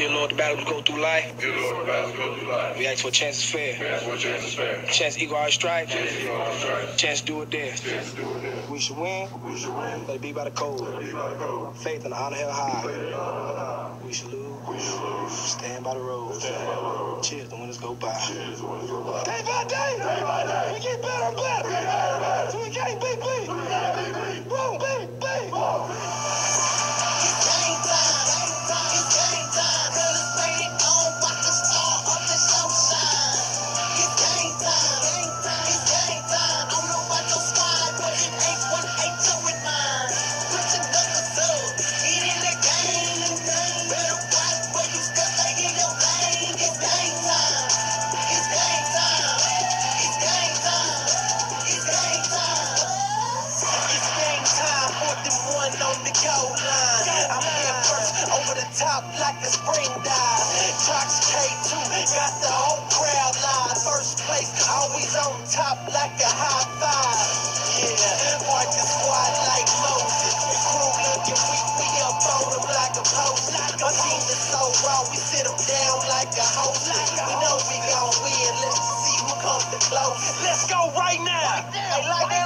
Dear Lord, the battles we go through life, Dear Lord, the battles go through life. we ask for chances fair. That's what chance is fair. Chance equal our stripe, Chance go on strike. chance do it there. Chance do it there. We should win, We should win. let it be by the code. Let it Be by the code. Faith and honor held high. Faith and honor high. We should lose, We should lose. stand by the road. Stand by the road. Cheers, the winners go by. Cheers, the winners go by. Day by day, Day by day. we get better and better. So we can't beat beat. The goal line. I'm here first, over the top like a spring dive. Trox K2 got the whole crowd live. First place, always on top like a high five. Yeah, march the squad like Moses. Crew looking weak, we up on them like a post. My team is so raw, we sit them down like a host. We know we gon' win, let's see who comes the close. Let's go right now. Hey, like